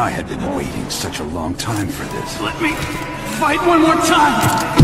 I had been waiting such a long time for this. Let me fight one more time!